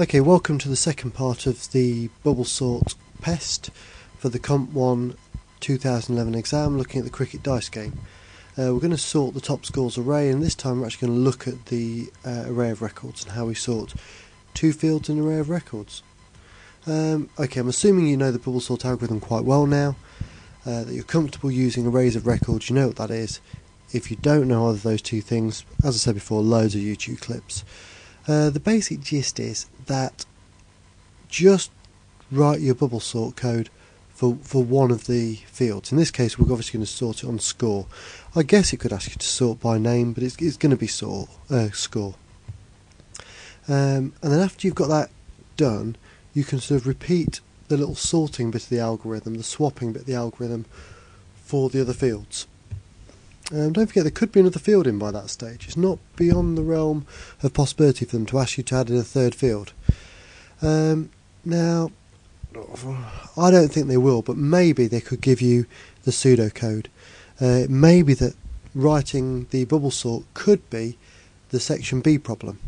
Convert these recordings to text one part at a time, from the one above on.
Okay, welcome to the second part of the bubble sort pest for the Comp 1 2011 exam looking at the cricket dice game. Uh, we're going to sort the top scores array and this time we're actually going to look at the uh, array of records and how we sort two fields in an array of records. Um, okay, I'm assuming you know the bubble sort algorithm quite well now, uh, that you're comfortable using arrays of records, you know what that is. If you don't know either of those two things, as I said before, loads of YouTube clips. Uh, the basic gist is that just write your bubble sort code for, for one of the fields. In this case, we're obviously going to sort it on score. I guess it could ask you to sort by name, but it's, it's going to be sort uh, score. Um, and then after you've got that done, you can sort of repeat the little sorting bit of the algorithm, the swapping bit of the algorithm for the other fields. Um, don't forget, there could be another field in by that stage. It's not beyond the realm of possibility for them to ask you to add in a third field. Um, now, I don't think they will, but maybe they could give you the pseudocode. Uh, it may be that writing the bubble sort could be the section B problem.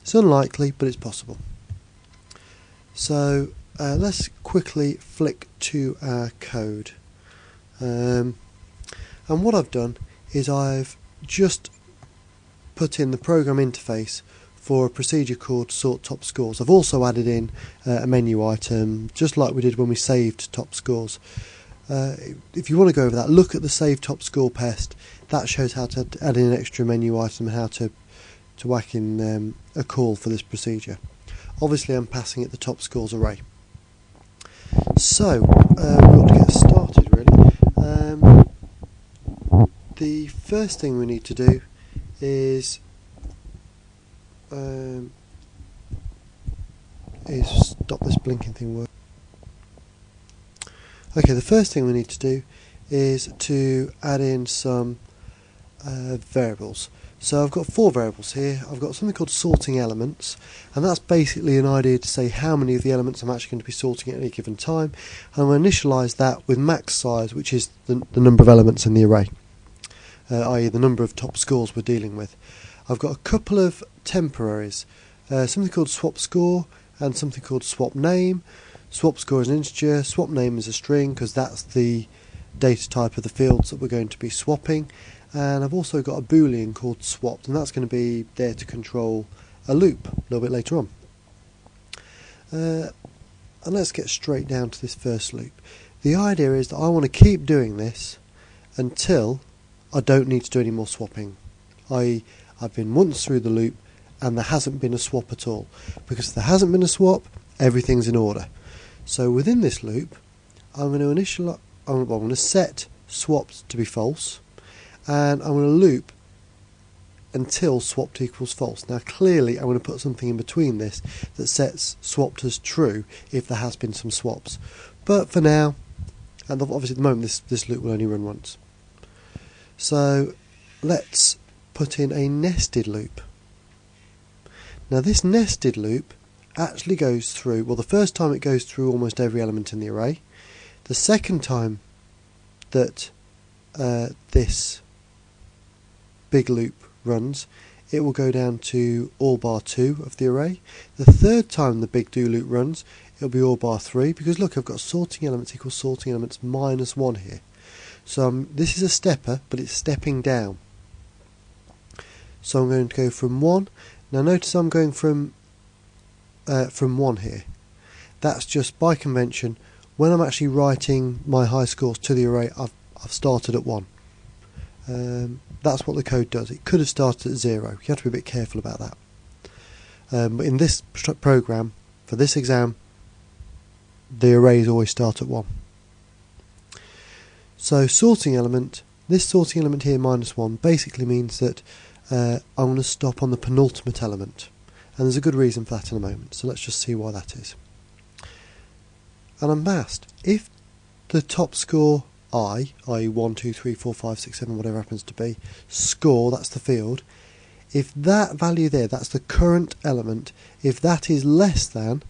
It's unlikely, but it's possible. So uh, let's quickly flick to our code. Um, and what I've done is I've just put in the program interface for a procedure called sort top scores. I've also added in uh, a menu item just like we did when we saved top scores. Uh, if you want to go over that, look at the save top score pest. That shows how to add in an extra menu item and how to to whack in um, a call for this procedure. Obviously, I'm passing it the top scores array. So uh, we to get started really. Um, the first thing we need to do is um, is stop this blinking thing work. Okay, the first thing we need to do is to add in some uh, variables. So I've got four variables here. I've got something called sorting elements, and that's basically an idea to say how many of the elements I'm actually going to be sorting at any given time. And I'm going to initialize that with max size, which is the, the number of elements in the array i.e. the number of top scores we're dealing with. I've got a couple of temporaries, uh, something called swap score and something called swap name. Swap score is an integer, swap name is a string because that's the data type of the fields that we're going to be swapping. And I've also got a boolean called swapped and that's going to be there to control a loop a little bit later on. Uh, and let's get straight down to this first loop. The idea is that I want to keep doing this until I don't need to do any more swapping. I, I've been once through the loop and there hasn't been a swap at all. Because if there hasn't been a swap, everything's in order. So within this loop, I'm going to initial, I'm going to set swapped to be false, and I'm going to loop until swapped equals false. Now clearly I'm going to put something in between this that sets swapped as true if there has been some swaps. But for now, and obviously at the moment this, this loop will only run once. So let's put in a nested loop. Now this nested loop actually goes through, well the first time it goes through almost every element in the array. The second time that uh, this big loop runs, it will go down to all bar 2 of the array. The third time the big do loop runs, it'll be all bar 3 because look I've got sorting elements equals sorting elements minus 1 here. So um, this is a stepper, but it's stepping down. So I'm going to go from 1. Now notice I'm going from uh, from 1 here. That's just by convention. When I'm actually writing my high scores to the array, I've, I've started at 1. Um, that's what the code does. It could have started at 0. You have to be a bit careful about that. Um, but in this program, for this exam, the arrays always start at 1. So sorting element, this sorting element here minus 1 basically means that uh, I want to stop on the penultimate element. And there's a good reason for that in a moment, so let's just see why that is. And I'm asked, if the top score i, i.e. 1, 2, 3, 4, 5, 6, 7, whatever happens to be, score, that's the field, if that value there, that's the current element, if that is less than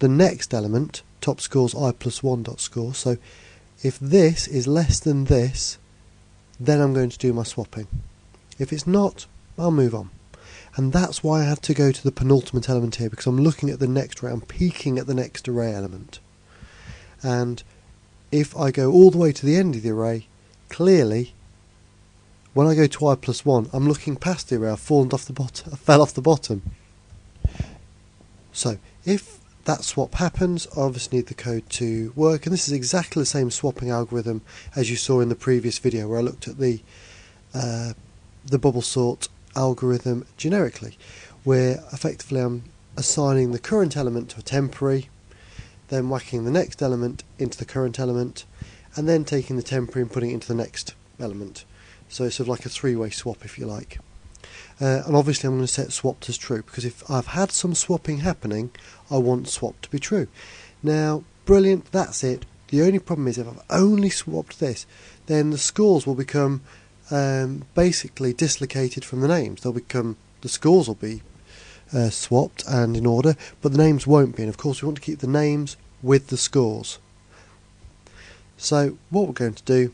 the next element, top scores i plus 1 dot score, so if this is less than this, then I'm going to do my swapping. If it's not, I'll move on. And that's why I had to go to the penultimate element here because I'm looking at the next array, I'm peeking at the next array element. And if I go all the way to the end of the array, clearly when I go to i plus 1, I'm looking past the array, I've fallen off the bottom, I fell off the bottom. So if that swap happens, obviously need the code to work, and this is exactly the same swapping algorithm as you saw in the previous video where I looked at the uh, the bubble sort algorithm generically, where effectively I'm assigning the current element to a temporary, then whacking the next element into the current element, and then taking the temporary and putting it into the next element. So it's sort of like a three-way swap, if you like. Uh, and obviously I'm going to set swapped as true because if I've had some swapping happening, I want swap to be true. Now, brilliant, that's it. The only problem is if I've only swapped this, then the scores will become um, basically dislocated from the names. They'll become the scores will be uh, swapped and in order, but the names won't be. And of course, we want to keep the names with the scores. So what we're going to do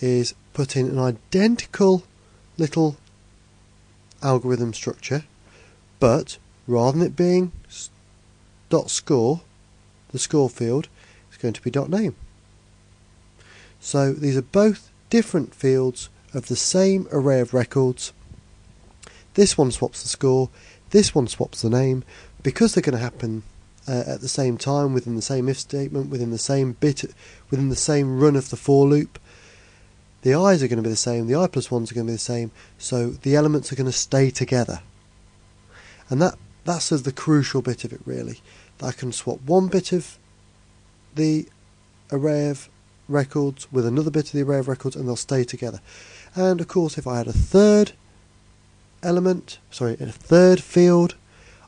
is put in an identical little algorithm structure, but rather than it being dot score, the score field is going to be dot name. So these are both different fields of the same array of records. This one swaps the score, this one swaps the name. Because they're going to happen uh, at the same time within the same if statement, within the same bit, within the same run of the for loop, the i's are going to be the same, the i plus 1s are going to be the same, so the elements are going to stay together. And that that's the crucial bit of it really. That I can swap one bit of the array of records with another bit of the array of records and they'll stay together. And of course if I had a third element, sorry, a third field,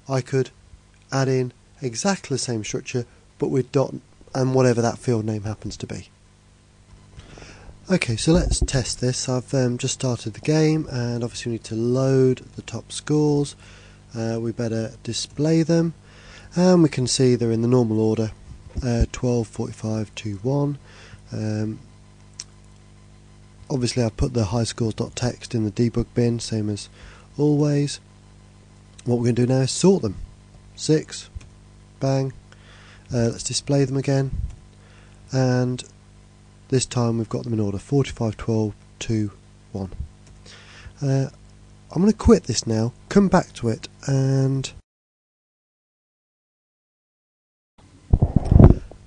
I could add in exactly the same structure but with dot and whatever that field name happens to be. Okay, so let's test this. I've um, just started the game and obviously we need to load the top scores. Uh, we better display them and we can see they're in the normal order uh, 12, 45, 2, 1. Um, obviously I've put the high scores.txt in the debug bin, same as always. What we're going to do now is sort them. 6, bang. Uh, let's display them again and this time we've got them in order 45, 12, 2, 1. Uh, I'm going to quit this now, come back to it, and.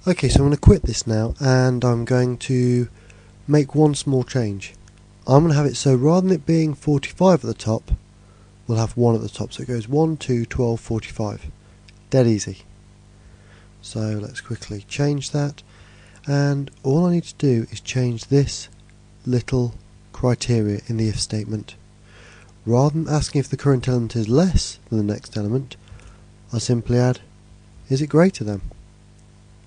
Okay, so I'm going to quit this now, and I'm going to make one small change. I'm going to have it so rather than it being 45 at the top, we'll have 1 at the top. So it goes 1, 2, 12, 45. Dead easy. So let's quickly change that and all I need to do is change this little criteria in the if statement. Rather than asking if the current element is less than the next element, I simply add, is it greater than?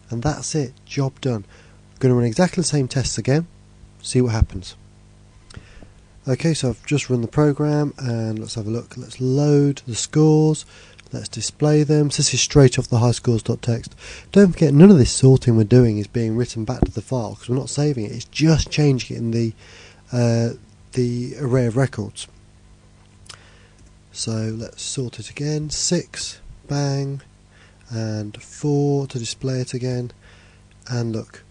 And that's it, job done. I'm going to run exactly the same tests again, see what happens. Okay, so I've just run the program and let's have a look. Let's load the scores. Let's display them. So this is straight off the highscores.txt. Don't forget, none of this sorting we're doing is being written back to the file because we're not saving it. It's just changing it in the uh, the array of records. So let's sort it again. Six, bang, and four to display it again. And look,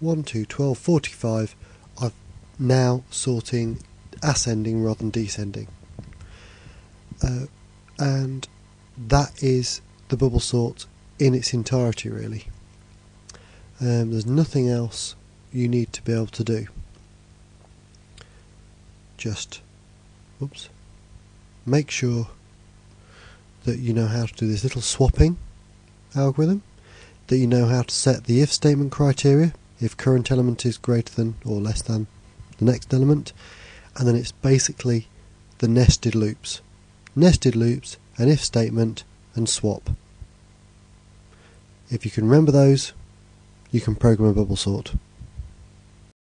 1, 2, 12, 45. I'm now sorting ascending rather than descending. Uh, and that is the bubble sort in its entirety, really. Um, there's nothing else you need to be able to do. Just, whoops, make sure that you know how to do this little swapping algorithm, that you know how to set the if statement criteria, if current element is greater than or less than the next element, and then it's basically the nested loops. Nested loops an if statement, and swap. If you can remember those, you can program a bubble sort.